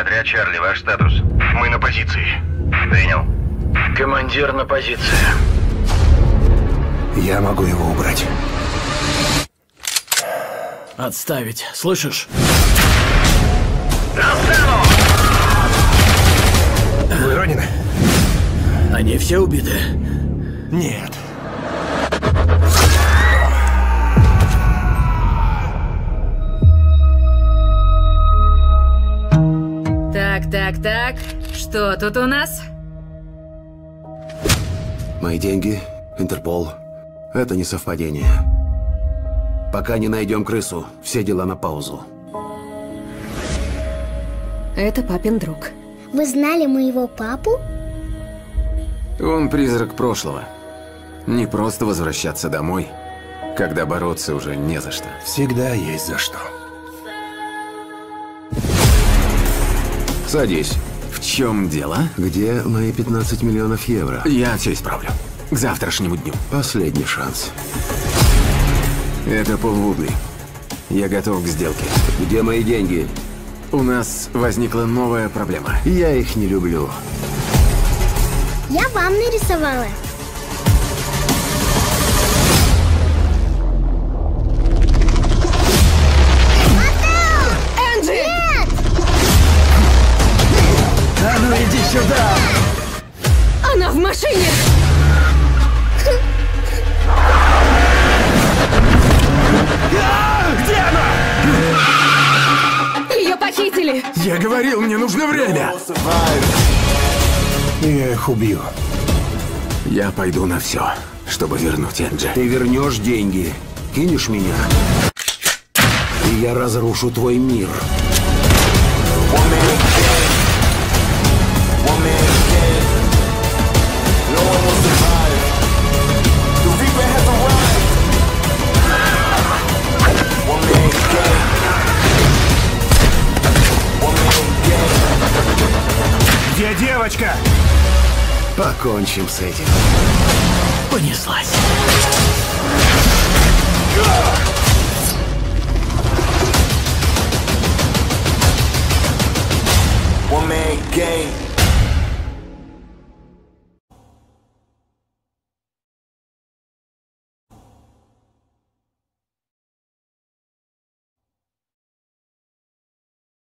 Отряд Чарли, ваш статус? Мы на позиции. Принял. Командир на позиции. Я могу его убрать. Отставить, слышишь? Вы ранены? Они все убиты? Нет. Так, так. Что тут у нас? Мои деньги, Интерпол. Это не совпадение. Пока не найдем крысу, все дела на паузу. Это папин друг. Вы знали моего папу? Он призрак прошлого. Не просто возвращаться домой, когда бороться уже не за что. Всегда есть за что. Садись. В чем дело? Где мои 15 миллионов евро? Я все исправлю. К завтрашнему дню. Последний шанс. Это Пол Вудли. Я готов к сделке. Где мои деньги? У нас возникла новая проблема. Я их не люблю. Я вам нарисовала. Сюда! Она в машине! Где она? Ее похитили! Я говорил, мне нужно время! Я их убью. Я пойду на все, чтобы вернуть Энджи. Ты вернешь деньги, кинешь меня, и я разрушу твой мир. Где девочка? Покончим с этим. Понеслась. One man gang.